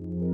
you